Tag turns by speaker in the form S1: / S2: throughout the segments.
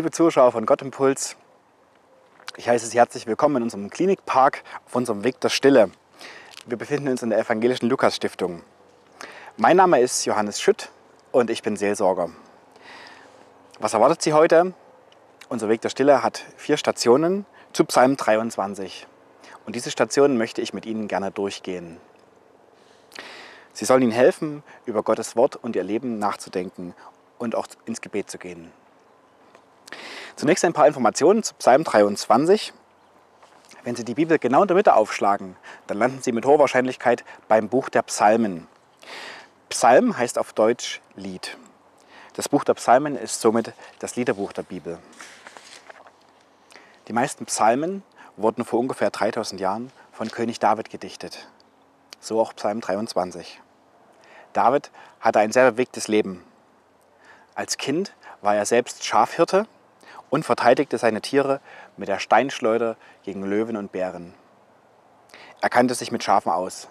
S1: Liebe Zuschauer von Gott Impuls, ich heiße Sie herzlich willkommen in unserem Klinikpark auf unserem Weg der Stille. Wir befinden uns in der Evangelischen Lukas Stiftung. Mein Name ist Johannes Schütt und ich bin Seelsorger. Was erwartet Sie heute? Unser Weg der Stille hat vier Stationen zu Psalm 23. Und diese Stationen möchte ich mit Ihnen gerne durchgehen. Sie sollen Ihnen helfen, über Gottes Wort und Ihr Leben nachzudenken und auch ins Gebet zu gehen. Zunächst ein paar Informationen zu Psalm 23. Wenn Sie die Bibel genau in der Mitte aufschlagen, dann landen Sie mit hoher Wahrscheinlichkeit beim Buch der Psalmen. Psalm heißt auf Deutsch Lied. Das Buch der Psalmen ist somit das Liederbuch der Bibel. Die meisten Psalmen wurden vor ungefähr 3000 Jahren von König David gedichtet. So auch Psalm 23. David hatte ein sehr bewegtes Leben. Als Kind war er selbst Schafhirte und verteidigte seine Tiere mit der Steinschleuder gegen Löwen und Bären. Er kannte sich mit Schafen aus.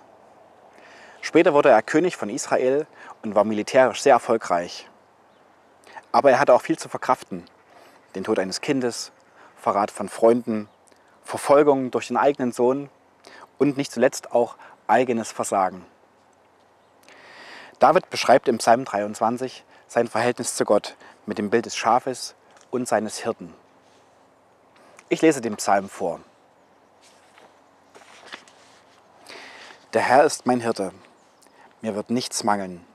S1: Später wurde er König von Israel und war militärisch sehr erfolgreich. Aber er hatte auch viel zu verkraften. Den Tod eines Kindes, Verrat von Freunden, Verfolgung durch den eigenen Sohn und nicht zuletzt auch eigenes Versagen. David beschreibt im Psalm 23 sein Verhältnis zu Gott mit dem Bild des Schafes und seines Hirten. Ich lese den Psalm vor. Der Herr ist mein Hirte, mir wird nichts mangeln.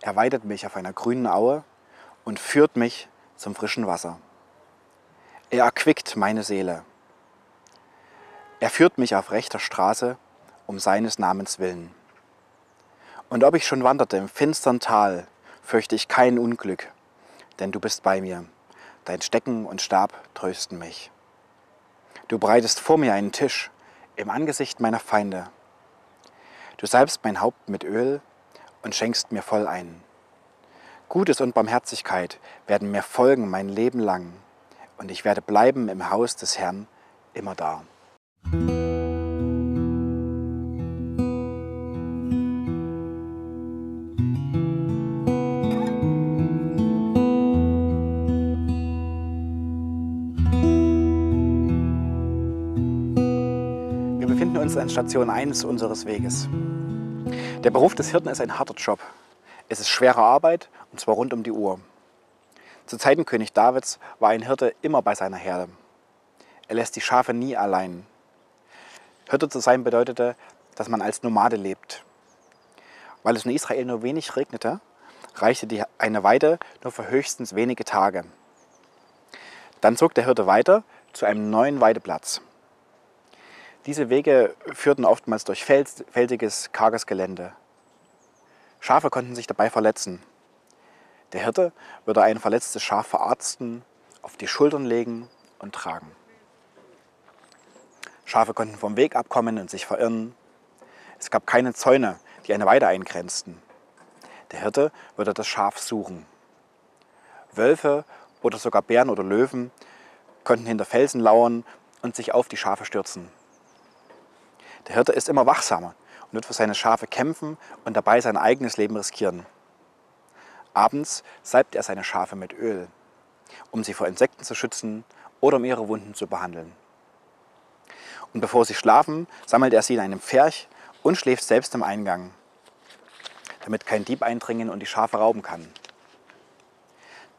S1: Er weidet mich auf einer grünen Aue und führt mich zum frischen Wasser. Er erquickt meine Seele. Er führt mich auf rechter Straße um seines Namens willen. Und ob ich schon wanderte im finstern Tal, fürchte ich kein Unglück, denn du bist bei mir. Dein Stecken und Stab trösten mich. Du breitest vor mir einen Tisch im Angesicht meiner Feinde. Du salbst mein Haupt mit Öl und schenkst mir voll ein. Gutes und Barmherzigkeit werden mir folgen mein Leben lang, und ich werde bleiben im Haus des Herrn immer da. An Station 1 unseres Weges. Der Beruf des Hirten ist ein harter Job. Es ist schwere Arbeit und zwar rund um die Uhr. Zu Zeiten König Davids war ein Hirte immer bei seiner Herde. Er lässt die Schafe nie allein. Hirte zu sein bedeutete, dass man als Nomade lebt. Weil es in Israel nur wenig regnete, reichte die, eine Weide nur für höchstens wenige Tage. Dann zog der Hirte weiter zu einem neuen Weideplatz. Diese Wege führten oftmals durch felsiges, karges Gelände. Schafe konnten sich dabei verletzen. Der Hirte würde ein verletztes Schaf verarzten, auf die Schultern legen und tragen. Schafe konnten vom Weg abkommen und sich verirren. Es gab keine Zäune, die eine Weide eingrenzten. Der Hirte würde das Schaf suchen. Wölfe oder sogar Bären oder Löwen konnten hinter Felsen lauern und sich auf die Schafe stürzen. Der Hirte ist immer wachsamer und wird für seine Schafe kämpfen und dabei sein eigenes Leben riskieren. Abends salbt er seine Schafe mit Öl, um sie vor Insekten zu schützen oder um ihre Wunden zu behandeln. Und bevor sie schlafen, sammelt er sie in einem Pferch und schläft selbst im Eingang, damit kein Dieb eindringen und die Schafe rauben kann.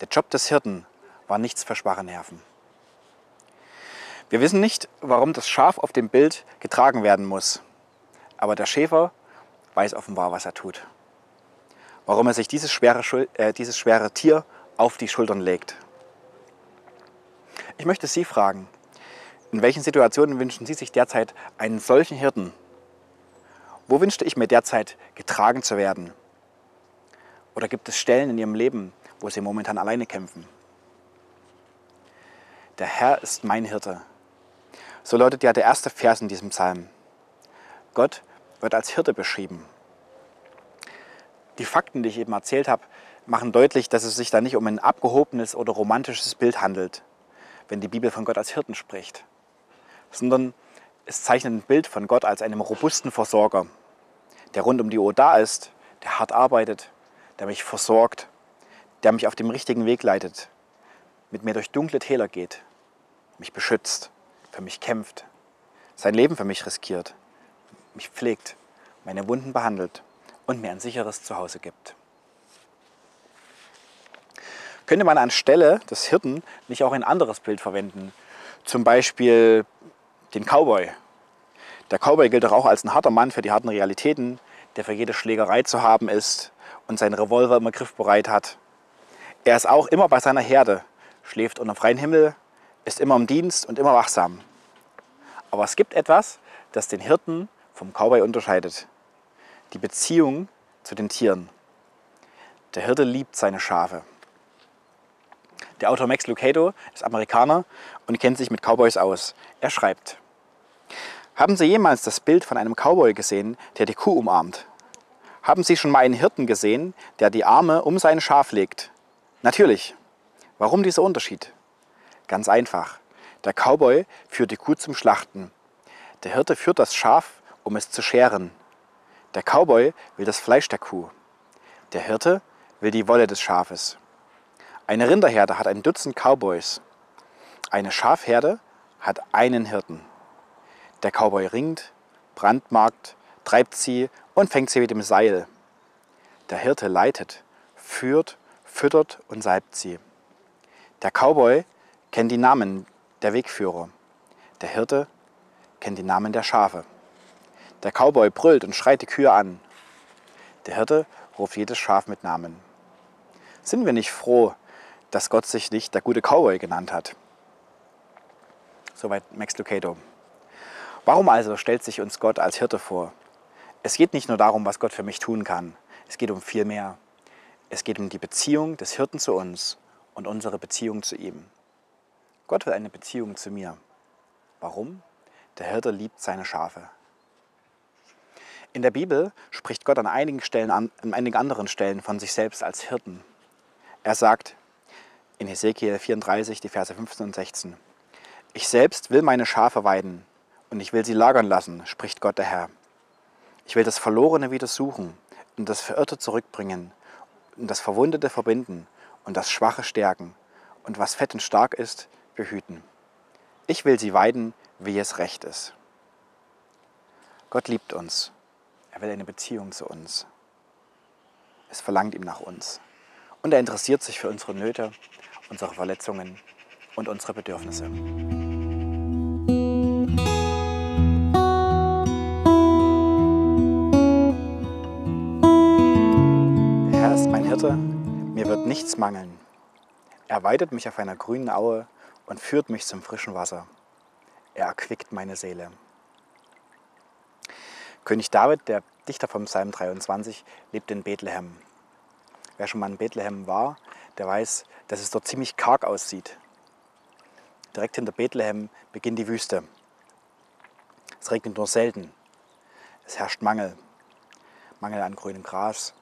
S1: Der Job des Hirten war nichts für schwache Nerven. Wir wissen nicht, warum das Schaf auf dem Bild getragen werden muss. Aber der Schäfer weiß offenbar, was er tut. Warum er sich dieses schwere, äh, dieses schwere Tier auf die Schultern legt. Ich möchte Sie fragen, in welchen Situationen wünschen Sie sich derzeit einen solchen Hirten? Wo wünschte ich mir derzeit getragen zu werden? Oder gibt es Stellen in Ihrem Leben, wo Sie momentan alleine kämpfen? Der Herr ist mein Hirte. So lautet ja der erste Vers in diesem Psalm. Gott wird als Hirte beschrieben. Die Fakten, die ich eben erzählt habe, machen deutlich, dass es sich da nicht um ein abgehobenes oder romantisches Bild handelt, wenn die Bibel von Gott als Hirten spricht, sondern es zeichnet ein Bild von Gott als einem robusten Versorger, der rund um die Uhr da ist, der hart arbeitet, der mich versorgt, der mich auf dem richtigen Weg leitet, mit mir durch dunkle Täler geht, mich beschützt, für mich kämpft, sein Leben für mich riskiert, mich pflegt, meine Wunden behandelt und mir ein sicheres Zuhause gibt. Könnte man anstelle des Hirten nicht auch ein anderes Bild verwenden? Zum Beispiel den Cowboy. Der Cowboy gilt doch auch als ein harter Mann für die harten Realitäten, der für jede Schlägerei zu haben ist und seinen Revolver immer griffbereit hat. Er ist auch immer bei seiner Herde, schläft unter freiem Himmel, ist immer im Dienst und immer wachsam. Aber es gibt etwas, das den Hirten vom Cowboy unterscheidet. Die Beziehung zu den Tieren. Der Hirte liebt seine Schafe. Der Autor Max Lucado ist Amerikaner und kennt sich mit Cowboys aus. Er schreibt, haben Sie jemals das Bild von einem Cowboy gesehen, der die Kuh umarmt? Haben Sie schon mal einen Hirten gesehen, der die Arme um sein Schaf legt? Natürlich. Warum dieser Unterschied? Ganz einfach. Der Cowboy führt die Kuh zum Schlachten. Der Hirte führt das Schaf, um es zu scheren. Der Cowboy will das Fleisch der Kuh. Der Hirte will die Wolle des Schafes. Eine Rinderherde hat ein Dutzend Cowboys. Eine Schafherde hat einen Hirten. Der Cowboy ringt, brandmarkt, treibt sie und fängt sie mit dem Seil. Der Hirte leitet, führt, füttert und salbt sie. Der Cowboy kennt die Namen der Wegführer. Der Hirte kennt die Namen der Schafe. Der Cowboy brüllt und schreit die Kühe an. Der Hirte ruft jedes Schaf mit Namen. Sind wir nicht froh, dass Gott sich nicht der gute Cowboy genannt hat? Soweit Max Lucado. Warum also stellt sich uns Gott als Hirte vor? Es geht nicht nur darum, was Gott für mich tun kann. Es geht um viel mehr. Es geht um die Beziehung des Hirten zu uns und unsere Beziehung zu ihm. Gott will eine Beziehung zu mir. Warum? Der Hirte liebt seine Schafe. In der Bibel spricht Gott an einigen, Stellen, an einigen anderen Stellen von sich selbst als Hirten. Er sagt in Hesekiel 34, die Verse 15 und 16, Ich selbst will meine Schafe weiden und ich will sie lagern lassen, spricht Gott der Herr. Ich will das Verlorene wieder suchen und das Verirrte zurückbringen und das Verwundete verbinden und das Schwache stärken und was fett und stark ist, behüten. Ich will sie weiden, wie es recht ist. Gott liebt uns. Er will eine Beziehung zu uns. Es verlangt ihm nach uns. Und er interessiert sich für unsere Nöte, unsere Verletzungen und unsere Bedürfnisse. Hirte, mir wird nichts mangeln. Er weidet mich auf einer grünen Aue und führt mich zum frischen Wasser. Er erquickt meine Seele. König David, der Dichter vom Psalm 23, lebt in Bethlehem. Wer schon mal in Bethlehem war, der weiß, dass es dort ziemlich karg aussieht. Direkt hinter Bethlehem beginnt die Wüste. Es regnet nur selten. Es herrscht Mangel. Mangel an grünem Gras,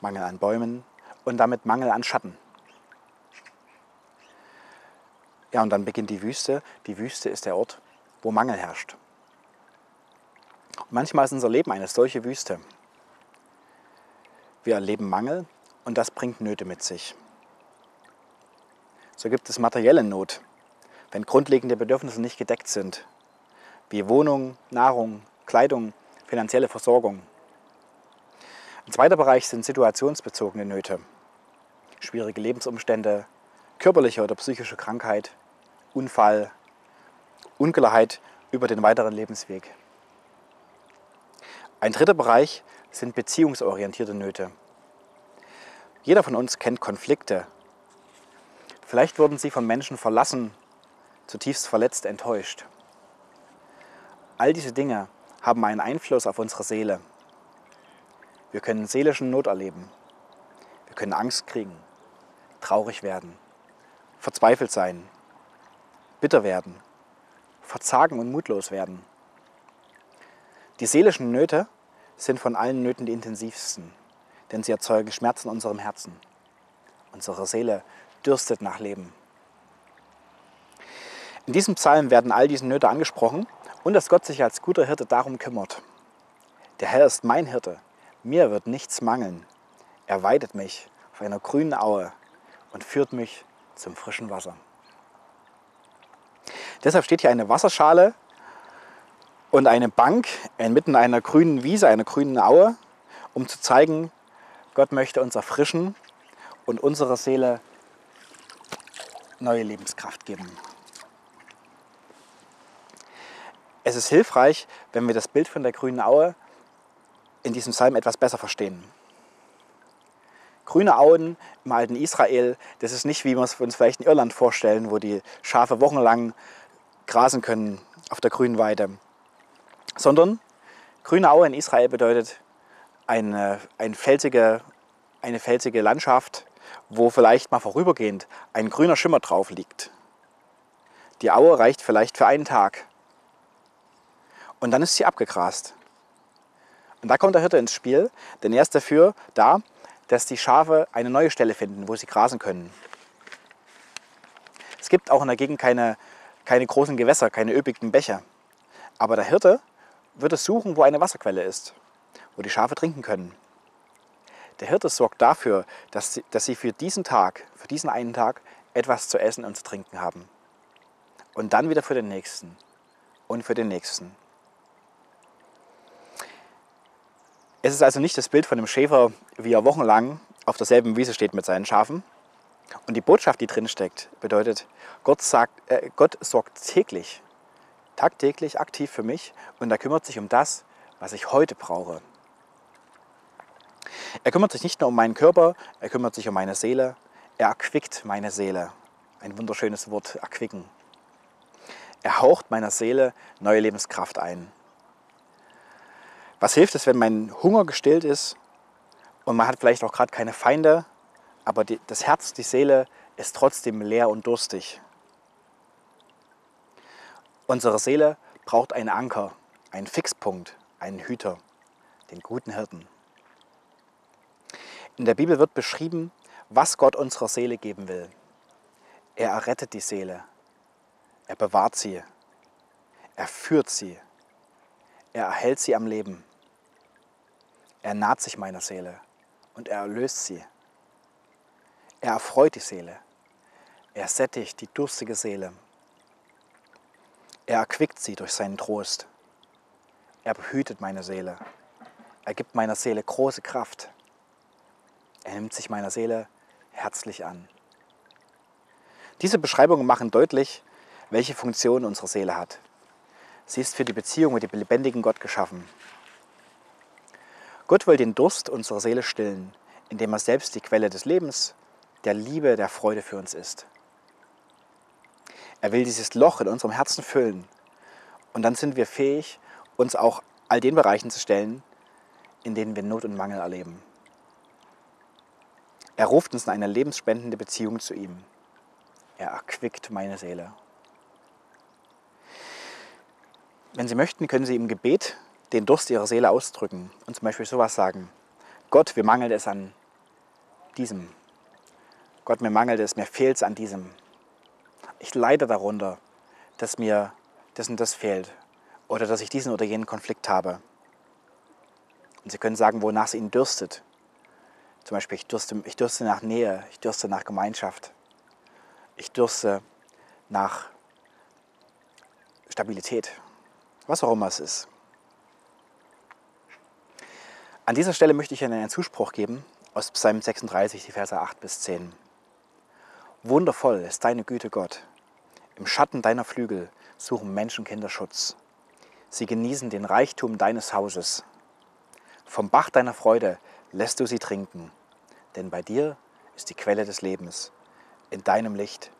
S1: Mangel an Bäumen und damit Mangel an Schatten. Ja, und dann beginnt die Wüste. Die Wüste ist der Ort, wo Mangel herrscht. Und manchmal ist unser Leben eine solche Wüste. Wir erleben Mangel und das bringt Nöte mit sich. So gibt es materielle Not, wenn grundlegende Bedürfnisse nicht gedeckt sind, wie Wohnung, Nahrung, Kleidung, finanzielle Versorgung. Ein zweiter Bereich sind situationsbezogene Nöte. Schwierige Lebensumstände, körperliche oder psychische Krankheit, Unfall, Unklarheit über den weiteren Lebensweg. Ein dritter Bereich sind beziehungsorientierte Nöte. Jeder von uns kennt Konflikte. Vielleicht wurden sie von Menschen verlassen, zutiefst verletzt, enttäuscht. All diese Dinge haben einen Einfluss auf unsere Seele. Wir können seelischen Not erleben. Wir können Angst kriegen, traurig werden, verzweifelt sein, bitter werden, verzagen und mutlos werden. Die seelischen Nöte sind von allen Nöten die intensivsten, denn sie erzeugen Schmerzen in unserem Herzen. Unsere Seele dürstet nach Leben. In diesem Psalm werden all diese Nöte angesprochen und dass Gott sich als guter Hirte darum kümmert. Der Herr ist mein Hirte, mir wird nichts mangeln. Er weidet mich auf einer grünen Aue und führt mich zum frischen Wasser. Deshalb steht hier eine Wasserschale und eine Bank inmitten einer grünen Wiese, einer grünen Aue, um zu zeigen, Gott möchte uns erfrischen und unserer Seele neue Lebenskraft geben. Es ist hilfreich, wenn wir das Bild von der grünen Aue in diesem Psalm etwas besser verstehen. Grüne Auen im alten Israel, das ist nicht, wie wir es uns vielleicht in Irland vorstellen, wo die Schafe wochenlang grasen können auf der grünen Weide, sondern grüne Aue in Israel bedeutet eine, eine, felsige, eine felsige Landschaft, wo vielleicht mal vorübergehend ein grüner Schimmer drauf liegt. Die Aue reicht vielleicht für einen Tag. Und dann ist sie abgegrast. Und da kommt der Hirte ins Spiel, denn er ist dafür da, dass die Schafe eine neue Stelle finden, wo sie grasen können. Es gibt auch in der Gegend keine, keine großen Gewässer, keine üppigen Bäche. Aber der Hirte wird es suchen, wo eine Wasserquelle ist, wo die Schafe trinken können. Der Hirte sorgt dafür, dass sie, dass sie für diesen Tag, für diesen einen Tag etwas zu essen und zu trinken haben. Und dann wieder für den nächsten und für den nächsten. Es ist also nicht das Bild von dem Schäfer, wie er wochenlang auf derselben Wiese steht mit seinen Schafen. Und die Botschaft, die drin steckt, bedeutet, Gott, sagt, äh, Gott sorgt täglich, tagtäglich aktiv für mich und er kümmert sich um das, was ich heute brauche. Er kümmert sich nicht nur um meinen Körper, er kümmert sich um meine Seele. Er erquickt meine Seele. Ein wunderschönes Wort, erquicken. Er haucht meiner Seele neue Lebenskraft ein. Was hilft es, wenn mein Hunger gestillt ist und man hat vielleicht auch gerade keine Feinde, aber die, das Herz, die Seele ist trotzdem leer und durstig. Unsere Seele braucht einen Anker, einen Fixpunkt, einen Hüter, den guten Hirten. In der Bibel wird beschrieben, was Gott unserer Seele geben will. Er errettet die Seele, er bewahrt sie, er führt sie, er erhält sie am Leben. Er naht sich meiner Seele und er erlöst sie. Er erfreut die Seele. Er sättigt die durstige Seele. Er erquickt sie durch seinen Trost. Er behütet meine Seele. Er gibt meiner Seele große Kraft. Er nimmt sich meiner Seele herzlich an. Diese Beschreibungen machen deutlich, welche Funktion unsere Seele hat. Sie ist für die Beziehung mit dem lebendigen Gott geschaffen. Gott will den Durst unserer Seele stillen, indem er selbst die Quelle des Lebens, der Liebe, der Freude für uns ist. Er will dieses Loch in unserem Herzen füllen und dann sind wir fähig, uns auch all den Bereichen zu stellen, in denen wir Not und Mangel erleben. Er ruft uns in eine lebensspendende Beziehung zu ihm. Er erquickt meine Seele. Wenn Sie möchten, können Sie im Gebet den Durst ihrer Seele ausdrücken und zum Beispiel sowas sagen. Gott, mir mangelt es an diesem. Gott, mir mangelt es, mir fehlt es an diesem. Ich leide darunter, dass mir das und das fehlt oder dass ich diesen oder jenen Konflikt habe. Und Sie können sagen, wonach es Ihnen dürstet. Zum Beispiel, ich dürste, ich dürste nach Nähe, ich dürste nach Gemeinschaft, ich dürste nach Stabilität, was auch immer es ist. An dieser Stelle möchte ich Ihnen einen Zuspruch geben aus Psalm 36, die Verse 8 bis 10. Wundervoll ist deine Güte, Gott. Im Schatten deiner Flügel suchen Menschenkinder Schutz. Sie genießen den Reichtum deines Hauses. Vom Bach deiner Freude lässt du sie trinken, denn bei dir ist die Quelle des Lebens. In deinem Licht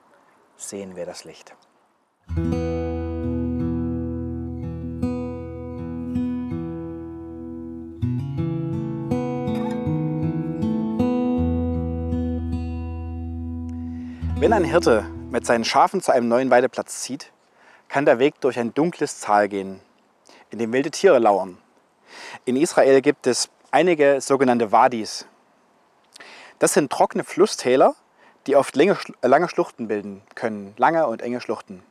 S1: sehen wir das Licht. Wenn ein Hirte mit seinen Schafen zu einem neuen Weideplatz zieht, kann der Weg durch ein dunkles Tal gehen, in dem wilde Tiere lauern. In Israel gibt es einige sogenannte Wadis. Das sind trockene Flusstäler, die oft lange Schluchten bilden können, lange und enge Schluchten.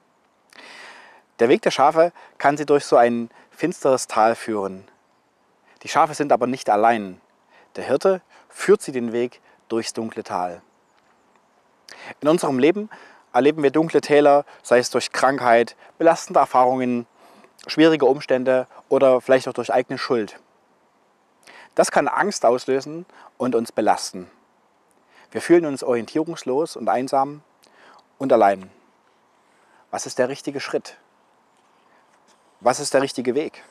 S1: Der Weg der Schafe kann sie durch so ein finsteres Tal führen. Die Schafe sind aber nicht allein. Der Hirte führt sie den Weg durchs dunkle Tal. In unserem Leben erleben wir dunkle Täler, sei es durch Krankheit, belastende Erfahrungen, schwierige Umstände oder vielleicht auch durch eigene Schuld. Das kann Angst auslösen und uns belasten. Wir fühlen uns orientierungslos und einsam und allein. Was ist der richtige Schritt? Was ist der richtige Weg?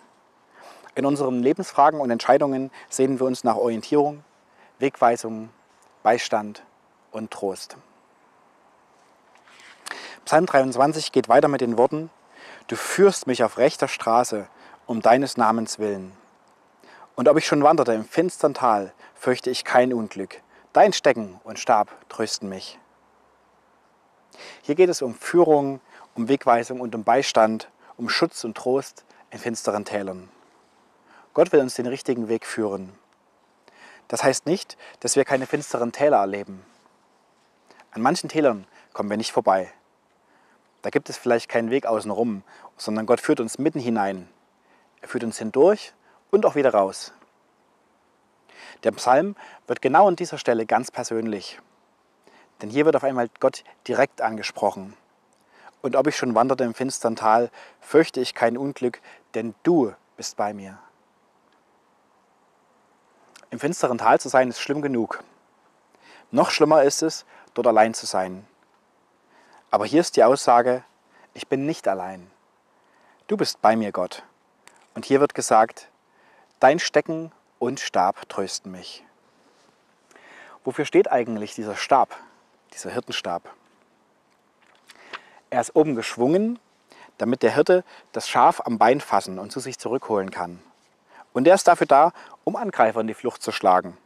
S1: In unseren Lebensfragen und Entscheidungen sehen wir uns nach Orientierung, Wegweisung, Beistand und Trost. Psalm 23 geht weiter mit den Worten, Du führst mich auf rechter Straße um deines Namens willen. Und ob ich schon wanderte im finstern Tal, fürchte ich kein Unglück. Dein Stecken und Stab trösten mich. Hier geht es um Führung, um Wegweisung und um Beistand, um Schutz und Trost in finsteren Tälern. Gott will uns den richtigen Weg führen. Das heißt nicht, dass wir keine finsteren Täler erleben. An manchen Tälern kommen wir nicht vorbei. Da gibt es vielleicht keinen Weg außenrum, sondern Gott führt uns mitten hinein. Er führt uns hindurch und auch wieder raus. Der Psalm wird genau an dieser Stelle ganz persönlich. Denn hier wird auf einmal Gott direkt angesprochen. Und ob ich schon wanderte im finstern Tal, fürchte ich kein Unglück, denn du bist bei mir. Im finsteren Tal zu sein ist schlimm genug. Noch schlimmer ist es, dort allein zu sein. Aber hier ist die Aussage, ich bin nicht allein. Du bist bei mir, Gott. Und hier wird gesagt, dein Stecken und Stab trösten mich. Wofür steht eigentlich dieser Stab, dieser Hirtenstab? Er ist oben geschwungen, damit der Hirte das Schaf am Bein fassen und zu sich zurückholen kann. Und er ist dafür da, um Angreifer in die Flucht zu schlagen.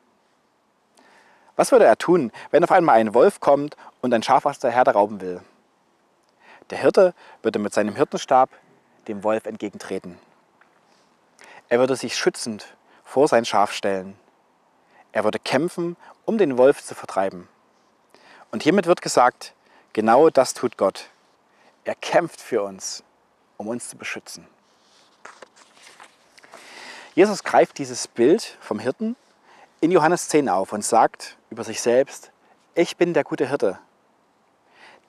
S1: Was würde er tun, wenn auf einmal ein Wolf kommt und ein Schaf aus der Herde rauben will? Der Hirte würde mit seinem Hirtenstab dem Wolf entgegentreten. Er würde sich schützend vor sein Schaf stellen. Er würde kämpfen, um den Wolf zu vertreiben. Und hiermit wird gesagt, genau das tut Gott. Er kämpft für uns, um uns zu beschützen. Jesus greift dieses Bild vom Hirten in Johannes 10 auf und sagt über sich selbst, ich bin der gute Hirte.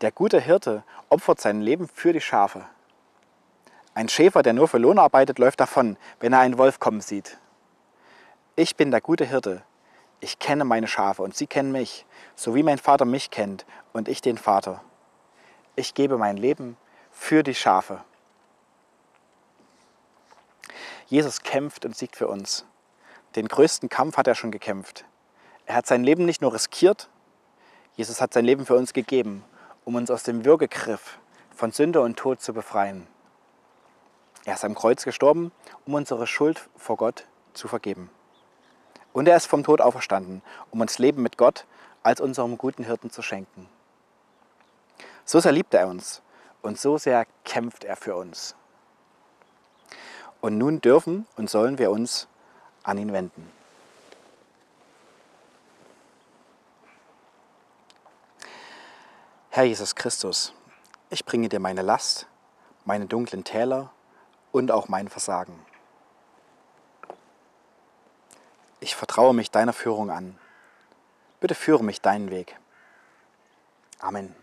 S1: Der gute Hirte opfert sein Leben für die Schafe. Ein Schäfer, der nur für Lohn arbeitet, läuft davon, wenn er einen Wolf kommen sieht. Ich bin der gute Hirte. Ich kenne meine Schafe und sie kennen mich, so wie mein Vater mich kennt und ich den Vater. Ich gebe mein Leben für die Schafe. Jesus kämpft und siegt für uns. Den größten Kampf hat er schon gekämpft. Er hat sein Leben nicht nur riskiert, Jesus hat sein Leben für uns gegeben um uns aus dem Würgegriff von Sünde und Tod zu befreien. Er ist am Kreuz gestorben, um unsere Schuld vor Gott zu vergeben. Und er ist vom Tod auferstanden, um uns Leben mit Gott als unserem guten Hirten zu schenken. So sehr liebt er uns und so sehr kämpft er für uns. Und nun dürfen und sollen wir uns an ihn wenden. Herr Jesus Christus, ich bringe dir meine Last, meine dunklen Täler und auch mein Versagen. Ich vertraue mich deiner Führung an. Bitte führe mich deinen Weg. Amen.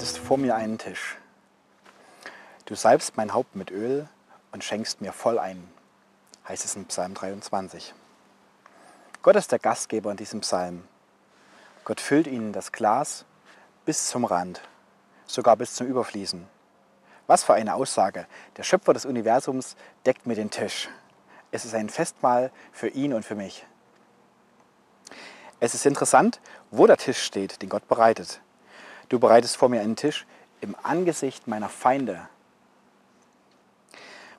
S1: Bereitest vor mir einen Tisch. Du salbst mein Haupt mit Öl und schenkst mir voll ein, heißt es in Psalm 23. Gott ist der Gastgeber in diesem Psalm. Gott füllt ihnen das Glas bis zum Rand, sogar bis zum Überfließen. Was für eine Aussage. Der Schöpfer des Universums deckt mir den Tisch. Es ist ein Festmahl für ihn und für mich. Es ist interessant, wo der Tisch steht, den Gott bereitet. Du bereitest vor mir einen Tisch im Angesicht meiner Feinde.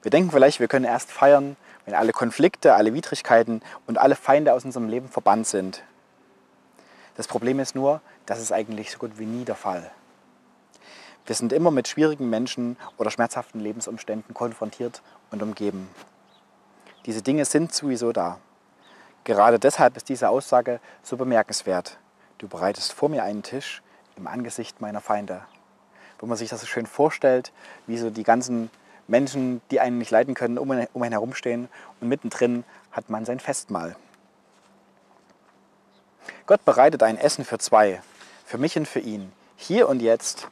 S1: Wir denken vielleicht, wir können erst feiern, wenn alle Konflikte, alle Widrigkeiten und alle Feinde aus unserem Leben verbannt sind. Das Problem ist nur, das ist eigentlich so gut wie nie der Fall. Wir sind immer mit schwierigen Menschen oder schmerzhaften Lebensumständen konfrontiert und umgeben. Diese Dinge sind sowieso da. Gerade deshalb ist diese Aussage so bemerkenswert. Du bereitest vor mir einen Tisch im Angesicht meiner Feinde. Wo man sich das so schön vorstellt, wie so die ganzen Menschen, die einen nicht leiden können, um um einen herumstehen und mittendrin hat man sein Festmahl. Gott bereitet ein Essen für zwei, für mich und für ihn, hier und jetzt,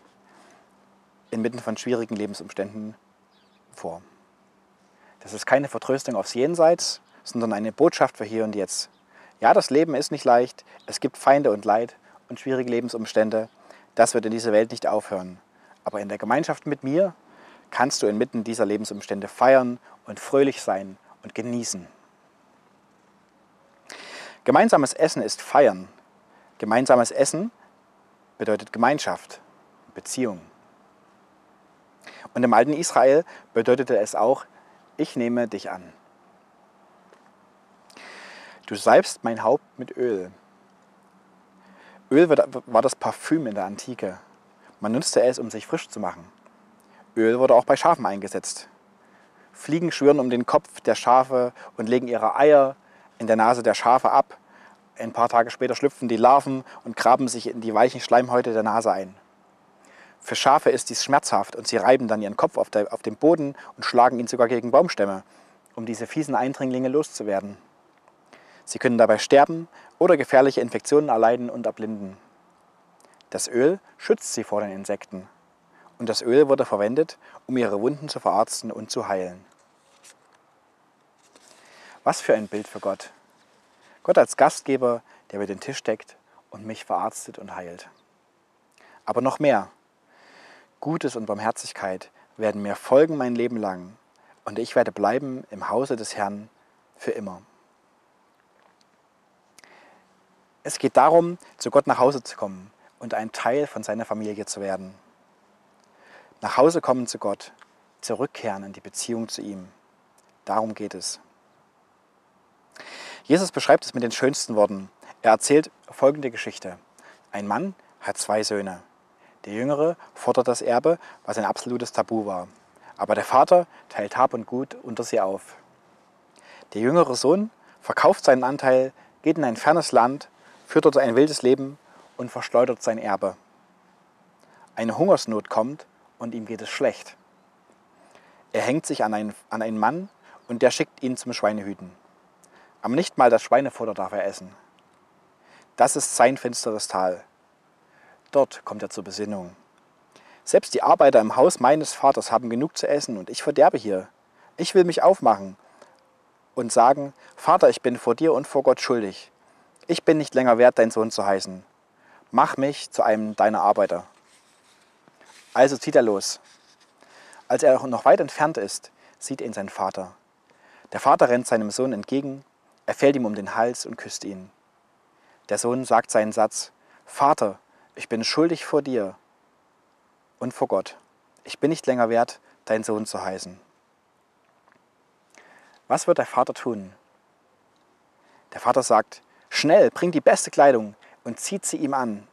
S1: inmitten von schwierigen Lebensumständen vor. Das ist keine Vertröstung aufs Jenseits, sondern eine Botschaft für hier und jetzt. Ja, das Leben ist nicht leicht, es gibt Feinde und Leid und schwierige Lebensumstände. Das wird in dieser Welt nicht aufhören. Aber in der Gemeinschaft mit mir kannst du inmitten dieser Lebensumstände feiern und fröhlich sein und genießen. Gemeinsames Essen ist Feiern. Gemeinsames Essen bedeutet Gemeinschaft, Beziehung. Und im alten Israel bedeutete es auch, ich nehme dich an. Du salbst mein Haupt mit Öl. Öl war das Parfüm in der Antike. Man nutzte es, um sich frisch zu machen. Öl wurde auch bei Schafen eingesetzt. Fliegen schwören um den Kopf der Schafe und legen ihre Eier in der Nase der Schafe ab. Ein paar Tage später schlüpfen die Larven und graben sich in die weichen Schleimhäute der Nase ein. Für Schafe ist dies schmerzhaft und sie reiben dann ihren Kopf auf, der, auf dem Boden und schlagen ihn sogar gegen Baumstämme, um diese fiesen Eindringlinge loszuwerden. Sie können dabei sterben oder gefährliche Infektionen erleiden und erblinden. Das Öl schützt sie vor den Insekten und das Öl wurde verwendet, um ihre Wunden zu verarzten und zu heilen. Was für ein Bild für Gott. Gott als Gastgeber, der mir den Tisch deckt und mich verarztet und heilt. Aber noch mehr. Gutes und Barmherzigkeit werden mir folgen mein Leben lang und ich werde bleiben im Hause des Herrn für immer. Es geht darum, zu Gott nach Hause zu kommen und ein Teil von seiner Familie zu werden. Nach Hause kommen zu Gott, zurückkehren in die Beziehung zu ihm. Darum geht es. Jesus beschreibt es mit den schönsten Worten. Er erzählt folgende Geschichte. Ein Mann hat zwei Söhne. Der Jüngere fordert das Erbe, was ein absolutes Tabu war. Aber der Vater teilt Hab und Gut unter sie auf. Der jüngere Sohn verkauft seinen Anteil, geht in ein fernes Land, führt dort ein wildes Leben und verschleudert sein Erbe. Eine Hungersnot kommt und ihm geht es schlecht. Er hängt sich an einen, an einen Mann und der schickt ihn zum Schweinehüten. Aber nicht mal das Schweinefutter darf er essen. Das ist sein finsteres Tal. Dort kommt er zur Besinnung. Selbst die Arbeiter im Haus meines Vaters haben genug zu essen und ich verderbe hier. Ich will mich aufmachen und sagen, Vater, ich bin vor dir und vor Gott schuldig. Ich bin nicht länger wert, dein Sohn zu heißen. Mach mich zu einem deiner Arbeiter. Also zieht er los. Als er noch weit entfernt ist, sieht ihn sein Vater. Der Vater rennt seinem Sohn entgegen, er fällt ihm um den Hals und küsst ihn. Der Sohn sagt seinen Satz, Vater, ich bin schuldig vor dir und vor Gott. Ich bin nicht länger wert, dein Sohn zu heißen. Was wird der Vater tun? Der Vater sagt, schnell, bringt die beste Kleidung und zieht sie ihm an.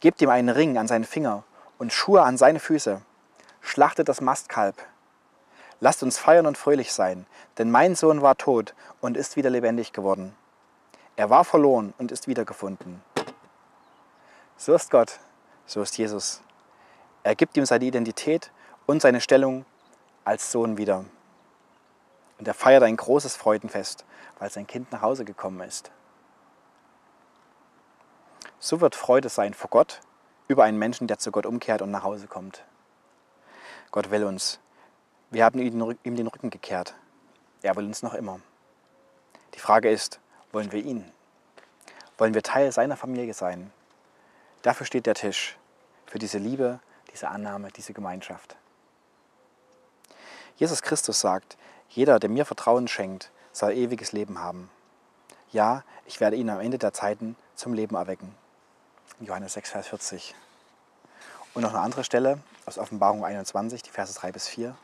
S1: Gebt ihm einen Ring an seinen Finger und Schuhe an seine Füße. Schlachtet das Mastkalb. Lasst uns feiern und fröhlich sein, denn mein Sohn war tot und ist wieder lebendig geworden. Er war verloren und ist wiedergefunden. So ist Gott, so ist Jesus. Er gibt ihm seine Identität und seine Stellung als Sohn wieder. Und er feiert ein großes Freudenfest, weil sein Kind nach Hause gekommen ist. So wird Freude sein vor Gott über einen Menschen, der zu Gott umkehrt und nach Hause kommt. Gott will uns. Wir haben ihm den Rücken gekehrt. Er will uns noch immer. Die Frage ist, wollen wir ihn? Wollen wir Teil seiner Familie sein? Dafür steht der Tisch, für diese Liebe, diese Annahme, diese Gemeinschaft. Jesus Christus sagt, jeder, der mir Vertrauen schenkt, soll ewiges Leben haben. Ja, ich werde ihn am Ende der Zeiten zum Leben erwecken. Johannes 6, Vers 40. Und noch eine andere Stelle aus Offenbarung 21, die Verse 3 bis 4.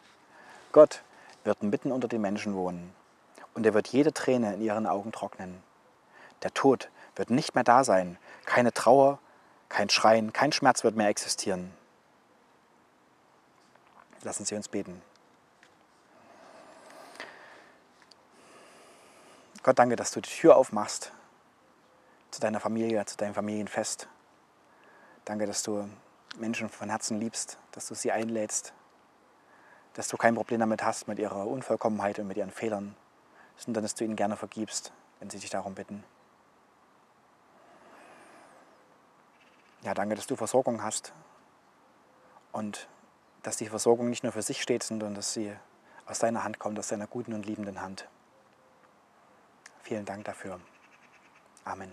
S1: Gott wird mitten unter den Menschen wohnen und er wird jede Träne in ihren Augen trocknen. Der Tod wird nicht mehr da sein, keine Trauer, kein Schreien, kein Schmerz wird mehr existieren. Lassen Sie uns beten. Gott, danke, dass du die Tür aufmachst zu deiner Familie, zu deinem Familienfest. Danke, dass du Menschen von Herzen liebst, dass du sie einlädst, dass du kein Problem damit hast mit ihrer Unvollkommenheit und mit ihren Fehlern, sondern dass du ihnen gerne vergibst, wenn sie dich darum bitten. Ja, danke, dass du Versorgung hast und dass die Versorgung nicht nur für sich steht, sondern dass sie aus deiner Hand kommt, aus deiner guten und liebenden Hand. Vielen Dank dafür. Amen.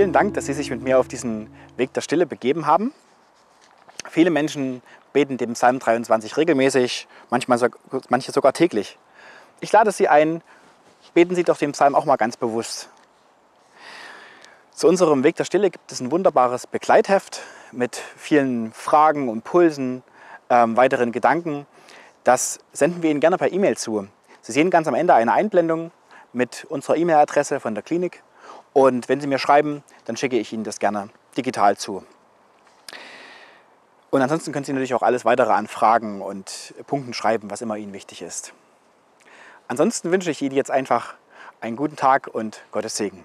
S1: Vielen Dank, dass Sie sich mit mir auf diesen Weg der Stille begeben haben. Viele Menschen beten den Psalm 23 regelmäßig, manchmal so, manche sogar täglich. Ich lade Sie ein, beten Sie doch den Psalm auch mal ganz bewusst. Zu unserem Weg der Stille gibt es ein wunderbares Begleitheft mit vielen Fragen und Pulsen, ähm, weiteren Gedanken. Das senden wir Ihnen gerne per E-Mail zu. Sie sehen ganz am Ende eine Einblendung mit unserer E-Mail-Adresse von der Klinik. Und wenn Sie mir schreiben, dann schicke ich Ihnen das gerne digital zu. Und ansonsten können Sie natürlich auch alles weitere an Fragen und Punkten schreiben, was immer Ihnen wichtig ist. Ansonsten wünsche ich Ihnen jetzt einfach einen guten Tag und Gottes Segen.